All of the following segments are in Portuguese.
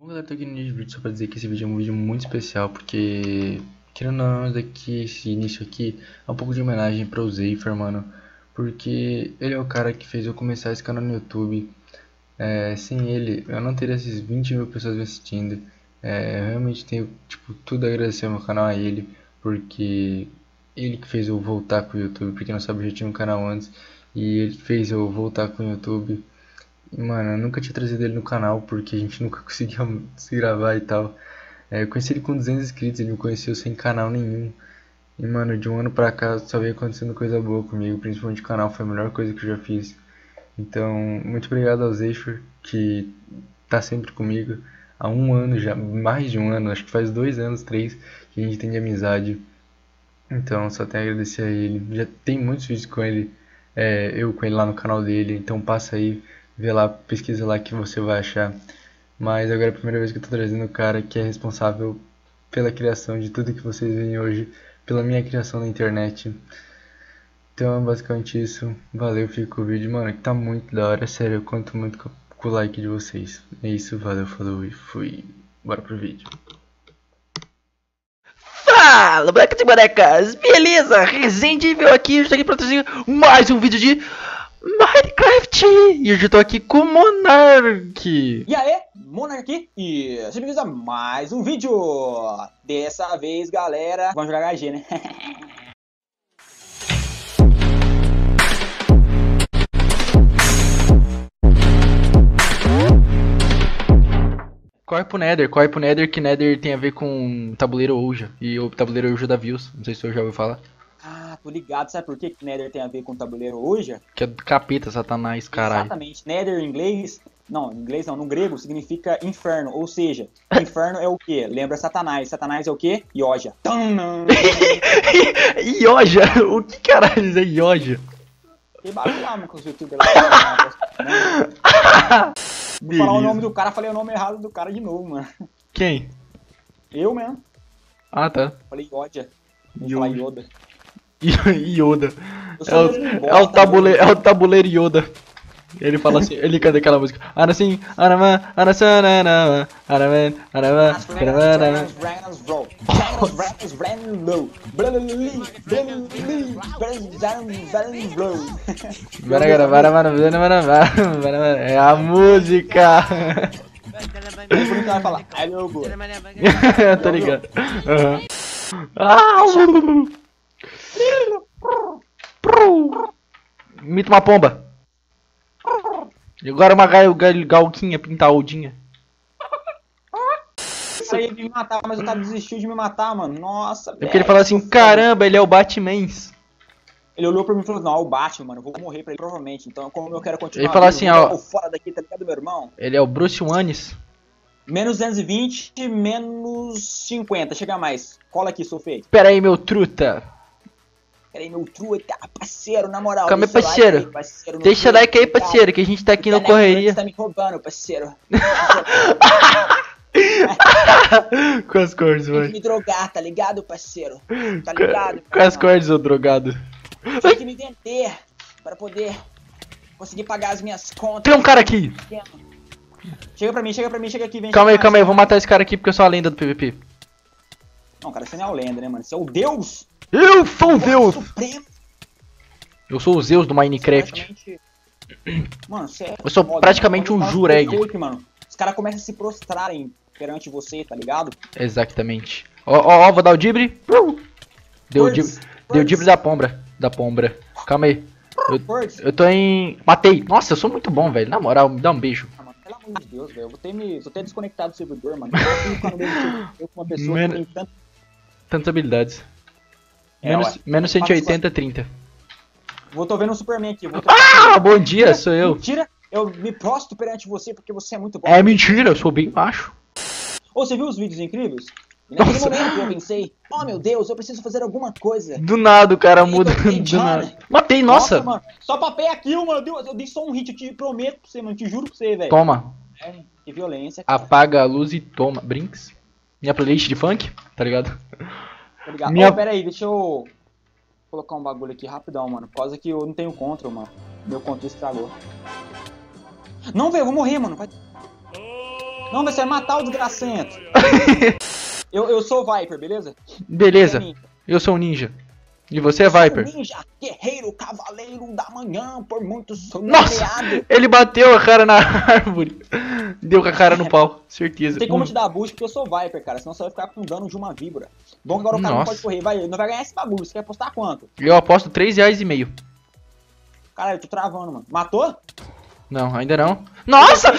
Bom galera, tô aqui no vídeo só pra dizer que esse vídeo é um vídeo muito especial porque Querendo ou não, daqui, esse início aqui é um pouco de homenagem pro Zeifer, mano. Porque ele é o cara que fez eu começar esse canal no YouTube. É, Sem ele, eu não teria esses 20 mil pessoas me assistindo. É, Eu realmente tenho, tipo, tudo a agradecer ao meu canal a ele Porque ele que fez eu voltar pro YouTube Porque não sabe, eu já tinha um canal antes. E ele fez eu voltar com o YouTube Mano, eu nunca tinha trazido ele no canal porque a gente nunca conseguia se gravar e tal. É, eu conheci ele com 200 inscritos, ele me conheceu sem canal nenhum. E mano, de um ano pra cá só vem acontecendo coisa boa comigo, principalmente o canal, foi a melhor coisa que eu já fiz. Então, muito obrigado ao Zeixor, que tá sempre comigo. Há um ano já, mais de um ano, acho que faz dois anos, três, que a gente tem de amizade. Então, só tenho a agradecer a ele. Já tem muitos vídeos com ele, é, eu com ele lá no canal dele, então passa aí vê lá, pesquisa lá que você vai achar. Mas agora é a primeira vez que eu tô trazendo o cara que é responsável pela criação de tudo que vocês veem hoje, pela minha criação na internet. Então é basicamente isso. Valeu, fica com o vídeo, mano, que tá muito da hora, sério, eu conto muito com, o like de vocês. É isso, valeu, falou e fui. Bora pro vídeo. Fala, boneca de bonecas! Beleza? Resende veio aqui, estou aqui trazer mais um vídeo de Minecraft! E hoje eu tô aqui com o Monark! E aí, Monark? E sejam bem-vindos a mais um vídeo! Dessa vez, galera, vamos jogar HG, né? Corre pro Nether, corre pro Nether, que Nether tem a ver com tabuleiro Ouija. E o tabuleiro Ouija da Views, não sei se você já ouviu falar. Ah, tô ligado. Sabe por que Nether tem a ver com tabuleiro Ouija? Que é do capeta, satanás, caralho. Exatamente. Nether em inglês... Não, em inglês não, no grego significa inferno, ou seja, inferno é o quê? Lembra Satanás. Satanás é o quê? Ioja. Ioja? O que caralho é Ioja? Que bagulho lá, com os youtubers lá. Vou falar o nome do cara, falei o nome errado do cara de novo, mano. Quem? Eu mesmo. Ah, tá. Falei Ioja. Vou falar Yoda. Yoda. É o, é, o tabuleiro, é o tabuleiro Yoda. Ele fala assim, ele canta aquela música. Brulili, Blow. Baragara, baramana, baramana, baramana, É a música. Tô ligado. Aham. Ah, Mita uma pomba. E agora uma gal, gal, galquinha pintaudinha. Isso aí ele me matar, mas o cara desistiu de me matar, mano. Nossa, É porque ele falou assim, caramba, ele é o Batmans. Ele olhou pra mim e falou, não, é o Batman, mano, eu vou morrer pra ele provavelmente. Então, como eu quero continuar Ele falou assim, ó. fora daqui, tá ligado, meu irmão? Ele é o Bruce Wanis. Menos 220, menos 50, chega mais. Cola aqui, sou feio. Pera aí, meu truta. Pera aí, meu truta, parceiro, na moral. Calma aí, parceiro. Like aí, parceiro Deixa like aí, parceiro, que a gente tá aqui na Internet correria. tá me roubando, parceiro. Com as cordas, Tem que mano. me drogar, tá ligado, parceiro? Tá ligado? Com as cordas, ô drogado. Tem que me vender para poder conseguir pagar as minhas contas. Tem um cara aqui. Chega pra mim, chega pra mim, chega aqui, vem. Calma aí, calma aí, eu vou matar esse cara aqui porque eu sou a lenda do PVP. Não, cara, você não é o lenda, né, mano? Você é o deus Eu sou o Zeus! supremo. Eu sou o Zeus do Você é Minecraft. praticamente- Mano, você é Eu sou foda, praticamente mano. um jureg. mano. Os caras começam a se prostrarem perante você, tá ligado? Exatamente. Ó, ó, ó, vou dar o dibre. Deu o dibre, deu o dibre da pombra. Da pombra. Calma aí. Words. Eu tô em. Matei. Nossa, eu sou muito bom, velho. Na moral, me dá um beijo. Ah, mano, pelo amor de Deus, velho. Eu vou ter me. Vou ter desconectado do servidor, mano. Eu vou ficar no meio de eu com uma pessoa Mano. que tem tanto. Tantas habilidades. É, Menos, menos 180, 30. Vou tô vendo o Superman aqui. Ah, bom dia, sou eu. Mentira, eu me prostro perante você porque você é muito bom. É mentira, eu sou bem macho. Ô, você viu os vídeos incríveis? E naquele Nossa. momento eu pensei, oh meu Deus, eu preciso fazer alguma coisa. Do nada o cara muda. Do nada. Matei, nossa. mano, só papel aquilo, mano. Eu, eu dei só um hit, eu te prometo pra você, mano. Te juro pra você, velho. Toma. É, que violência. cara. Apaga a luz e toma. Brinks. Minha playlist de funk, tá ligado? Tá ligado? minha- Ô, pera aí, deixa eu colocar um bagulho aqui rapidão, mano. Por causa que eu não tenho control, mano. Meu control estragou. Não, velho, eu vou morrer, mano. Vai... Não, mas você vai matar o desgracento. eu, eu sou o Viper, beleza? Beleza, é eu sou um ninja. E você é Viper. Ninja, guerreiro, cavaleiro da manhã, por muitos Nossa! nomeado. Ele bateu a cara na árvore. Deu com a cara no pau, certeza. Não tem como te dar boost porque eu sou Viper, cara. Senão você vai ficar com dano de uma víbora. Bom que agora o cara não Nossa. pode correr. Vai, não vai ganhar esse bagulho. Você quer apostar quanto? Eu aposto 3 reais e meio. Caralho, eu tô travando, mano. Matou? Não, ainda não. Nossa!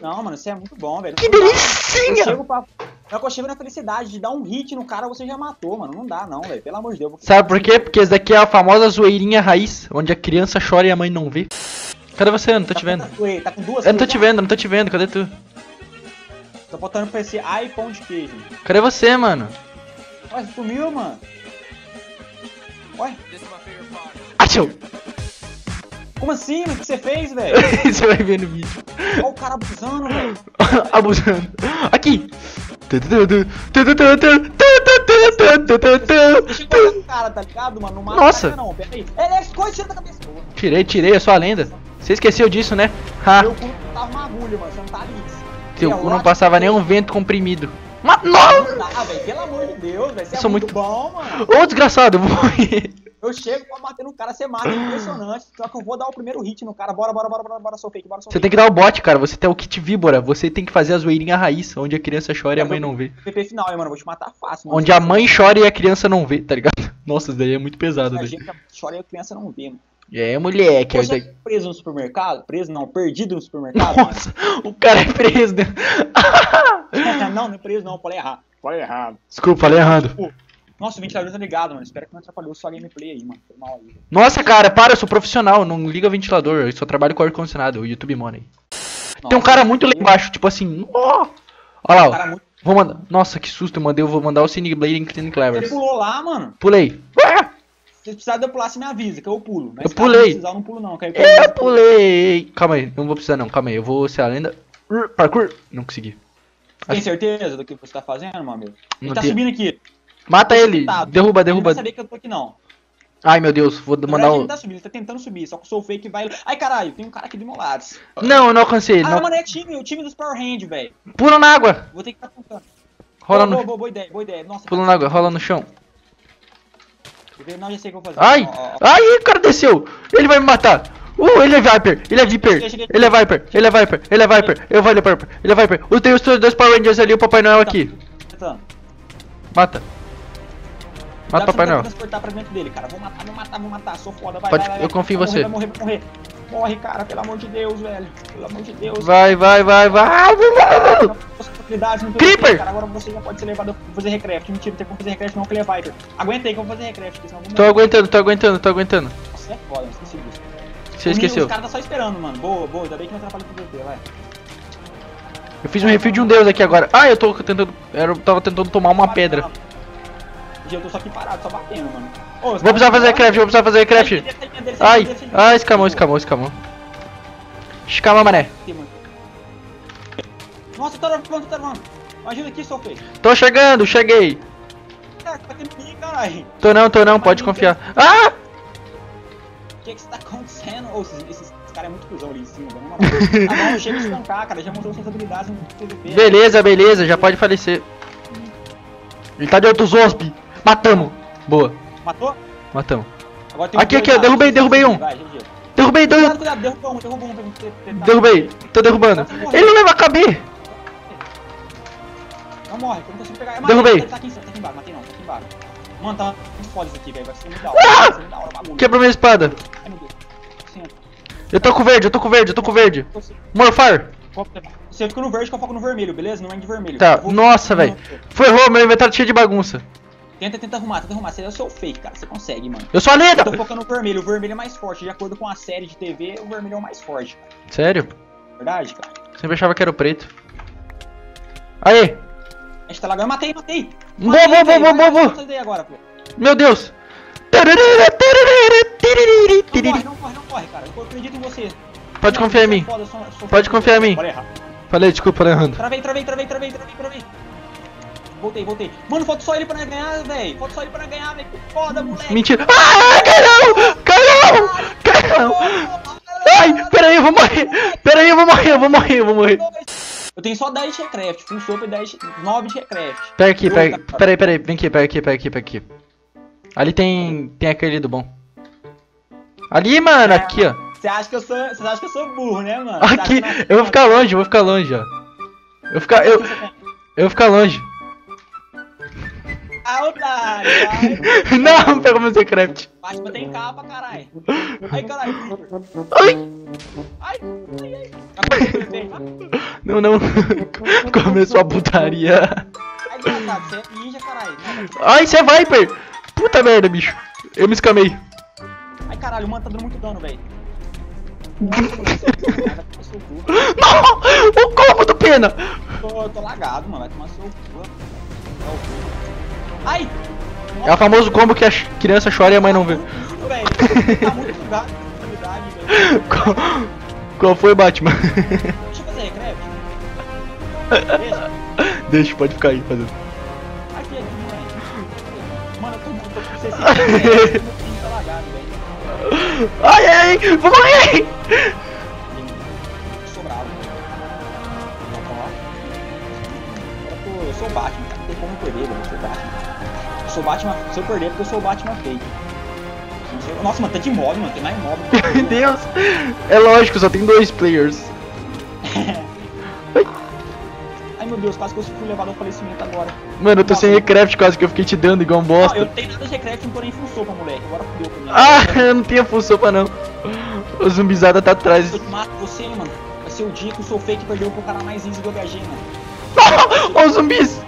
Não, mano, você é muito bom, velho. Que Não dá. Eu delicinha! chego pra. Eu chego na felicidade de dar um hit no cara, você já matou, mano. Não dá, não, velho. Pelo amor de Deus. Sabe por quê? Porque esse daqui é a famosa zoeirinha raiz, onde a criança chora e a mãe não vê. Cadê você? Eu não tô te vendo. Ué, Tá com duas Eu não tô te vendo, eu não tô te vendo. Cadê tu? Tô botando pra esse ai pão de queijo. Cadê você, mano? Ué, você sumiu, mano. Ué, Achou! como assim? O que você fez, velho? você vai ver no vídeo. Olha o cara abusando, velho. Abusando. Aqui! Deixa eu colocar o cara, tá ligado, mano? Não mata Nossa. o cara, não. Pera aí. Ele é coisa, tira da cabeça. Boa. Tirei, tirei, eu sou a lenda. Você esqueceu disso, né? Ha! Meu cu tava uma agulha, mano. Você não tá. Teu cu não passava que- nem um vento comprimido. Ma não! Ah, velho, pelo amor de Deus, velho. Você Eu é sou muito muito- bom, mano. Ô desgraçado, vou morrer. Eu chego pra bater no cara, você mata, é impressionante. Só que eu vou dar o primeiro hit no cara. Bora, bora, bora, bora, bora, sou fake, bora, sou Você tem que dar o bote, cara. Você tem o kit víbora. Você tem que fazer a zoeirinha raiz, onde a criança chora e a mãe não vê. PP final, hein, mano. Vou te matar fácil, mano. Onde a mãe chora e a criança não vê, tá ligado? Nossa, isso daí é muito pesado, A gente chora e a criança não vê, mano. É, moleque. é Você daí. é preso no supermercado? Preso não, perdido no supermercado? Nossa, o cara é preso, né? não, não é preso não, falei errado. Falei errado. Desculpa, falei errado. Pô, Nossa, o ventilador tá ligado, mano. Espero que não atrapalhou sua gameplay aí, mano. Foi mal aí. Nossa, cara, para, eu sou profissional. Não liga ventilador. Eu só trabalho com ar-condicionado, o YouTube Money. Tem um cara muito lá embaixo, tipo assim. ó. Olha lá, ó. Muito... Vou mandar. Nossa, que susto, eu mandei. Eu vou mandar o Cine Blade em Clean Você Clevers. pulou lá, mano. Pulei. Ah, Se precisar de eu pular, você me avisa, que eu pulo. Mas Eu pulei. precisar, eu não pulo não. Eu Eu pulei. Calma aí, não vou precisar não. Calma aí, eu vou ser a lenda. Parkour. Não consegui. Tem certeza do que você tá fazendo, meu amigo? Ele Não tá tem- subindo aqui. Mata ele. Tá, Derruba, Ele não derruba. vai saber que eu tô aqui, não. Ai, meu Deus. Vou Na mandar verdade, ele o. não tá subindo, ele tá tentando subir. Só que o fake vai. Ai, caralho, tem um cara aqui do meu lado. Não, eu não alcancei ele. Ah, Não... mano, é time, o time dos Power Hand, velho. Pula na água. Vou ter que estar tentando. Rola boa, no. boa, boa ideia, boa ideia. Nossa, Pula cara, na água, rola no chão. Não, já sei o que eu vou fazer. Ai! Ó, ó, ó. Ai, o cara desceu! Ele vai me matar! Uh, ele é Viper! Ele é Viper! Ele é Viper! Ele é Viper! Ele é Viper! Eu vou ele é Viper! Ele é Viper! Eu tenho os dois Power Rangers ali, o Papai Noel aqui! Mata! Mata pra Papai Noel! transportar pra dentro dele, cara. Vou matar, vou matar, vou matar. Sou foda, vai, Pode- vai, vai, eu confio em você. Vai morrer, vai morrer. Morre, cara, pelo amor de Deus, velho. Pelo amor de Deus. Vai, vai, vai, vai! Não, não Creeper! Cara, agora você já pode ser levado pra fazer recraft. Mentira, não tem como fazer recraft não, que ele é Viper. Aguenta aí que eu vou fazer recraft, Tô aguentando, tô aguentando, tô aguentando. Nossa, é foda, esqueci disso. Você O esqueceu. Os caras tá só esperando, mano. Boa, boa. Ainda bem que não atrapalha o PVP, vai. Eu fiz um refil de um deus aqui agora. Ah, eu tô tentando. Eu tava tentando tomar uma pedra. Eu tô só aqui parado, só batendo, mano. Ô, Vou precisar fazer craft, vou precisar fazer craft. Ai, ai, escamou, escamou, escamou. Escama, mané. Nossa, tá travando, tá travando. Ajuda aqui, seu feio. Tô chegando, cheguei. Tá. Tô não, tô não, pode confiar. Ah! O que que está acontecendo? Ô, esses, esses caras é muito cuzão ali em cima, velho. Ah, não, chega a espancar, cara. Já mostrou suas habilidades no PVP. Beleza, beleza, já pode falecer. Ele tá de outros hosp. Matamos. Boa, Matou? matamos. Aqui, dois aqui, ó, lá. derrubei, derrubei um. Vai. Derrubei, Cuidado, derrubei. cuidado, derruba um, derruba um. tentar- Derrubei, tô derrubando. Ele não leva a KB. Não morre, eu não consigo pegar. Matei, Derrubei. Tá aqui, tá aqui embaixo, matei não, tá aqui embaixo. Mano, tá muito foda isso aqui, velho. Vai ser muito da hora. Vai ser muito da hora o bagulho. Quebrou minha espada. Ai, meu Deus. Senta. Eu tô com verde, eu tô com verde, eu tô com verde. Morfar. Você fica no verde que eu foco no vermelho, beleza? Não é de vermelho. Tá, Eu vou- nossa, velho. Ferrou, meu inventário cheio de bagunça. Tenta, tenta arrumar, tenta arrumar. Você é o seu fake, cara. Você consegue, mano. Eu sou a lenda. Eu tô focando no vermelho. O vermelho é mais forte. De acordo com a série de TV, o vermelho é o mais forte. cara. Sério? Verdade, cara? Sempre achava que era o preto. Aê! A gente tá lá. Eu matei, matei. Boa, Matei, boa, Vai, boa. vai, vai, agora, pô. Meu Deus! Não corre, não corre, não corre, cara. Eu acredito em você. Pode Não, confiar em é mim. foda, sou- sou Pode foda. confiar em mim. Errar. Falei, desculpa, Alejandro. Travei, travei, travei, travei, travei, travei. Voltei, voltei. Mano, falta só ele pra ganhar, velho. Falta só ele pra ganhar, velho. Que foda, moleque. Mentira! Ah, carão! Carão! Carão! Ai, peraí, eu vou morrer! Peraí, eu vou morrer, eu vou morrer, eu vou morrer. Eu tenho só 10 de recraft, full sopa e 10, 9 de recraft. Pera aqui, pera, cara. pera aí, pera aí, vem aqui, pera aqui, pera aqui, pera aqui. Ali tem, tem aquele do bom. Ali, mano, É, aqui, ó. Você acha que eu sou, você acha que eu sou burro, né, mano? Aqui, eu vou ficar longe, eu vou ficar longe, ó. Eu vou ficar, eu, eu vou ficar longe. Ah, otário! Ai, Não, pega meu Minecraft. Batman tem capa, caralho. Ai, caralho. Ai, Ai, ai, o não, não. Começou a putaria. Ai, desgraçado, você é ninja, caralho. Não, Ai, você é Viper. Puta merda, bicho. Eu me escamei. Ai, caralho, o mano tá dando muito dano, velho. Não, o combo do pena. Tô, tô lagado, mano. Vai tomar seu cu. Ai! É o famoso combo que a criança chora e a mãe não vê. Velho. Tá muito habilidade, velho. Qual, qual foi, Batman? Deixa eu fazer recreve. Deixa. Deixa, pode ficar aí fazendo. Aqui, aqui, moleque. Mano, eu tô, com 60 meu pinto tá lagado, velho. Ai, ai, ai, vou morrer! Agora eu sou o Batman, cara. Não tem como perder, velho. Eu sou o Batman. Eu sou Batman. Se eu perder, é porque eu sou o Batman fake. Nossa, mano, tá de mob, mano. Tem mais mob. Meu Deus! É lógico, só tem dois players. Ai, meu Deus, quase que eu fui levado ao falecimento agora. Mano, eu tô sem recraft quase que eu fiquei te dando igual um Não, eu bosta. não tenho nada de recraft, porém full sopa, moleque. Agora fudeu comigo. Ah, eu não tinha full sopa não. O zumbizada tá atrás. Eu mato você, mano. Vai ser o dia que o Soul Fake perdeu pro cara mais easy do HG, mano. Os zumbis!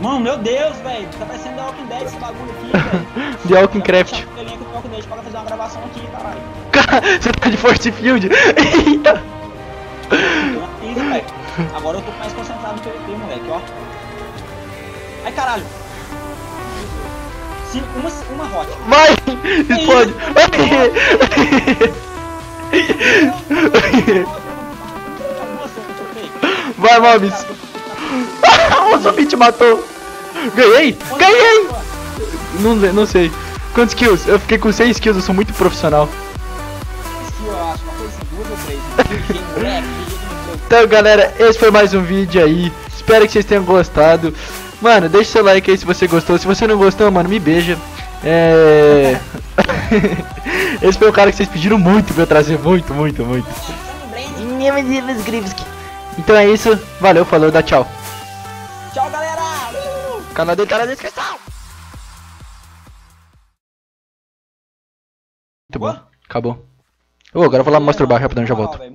Mano, meu Deus, velho. Tá parecendo The Walking Dead esse bagulho aqui, velho. The Walking Craft. Do Walking Dead pra fazer uma gravação aqui, caralho. Cara, você tá de Force Field? Eita! Eu velho. Agora eu tô mais concentrado no PVP, moleque, ó. Ai, caralho. Se uma, uma hot. Vai! Explode! Vai, Mobs! O zumbi te matou! Ganhei! Ganhei! Não, não sei. Quantos kills? Eu fiquei com 6 kills, eu sou muito profissional. Esse eu acho, uma coisa duas ou três. GG, moleque, GG de gameplay. Então, galera, esse foi mais um vídeo aí. Espero que vocês tenham gostado. Mano, deixa seu like aí se você gostou. Se você não gostou, mano, me beija. É. esse foi o cara que vocês pediram muito pra eu trazer. Muito, muito, muito. Então é isso. Valeu, falou, dá tchau. Tchau, galera! Uh! Canal dele tá na descrição. Muito bom. Acabou. Ô, agora eu vou lá masturbar rapidão, já volto. Moral, velho.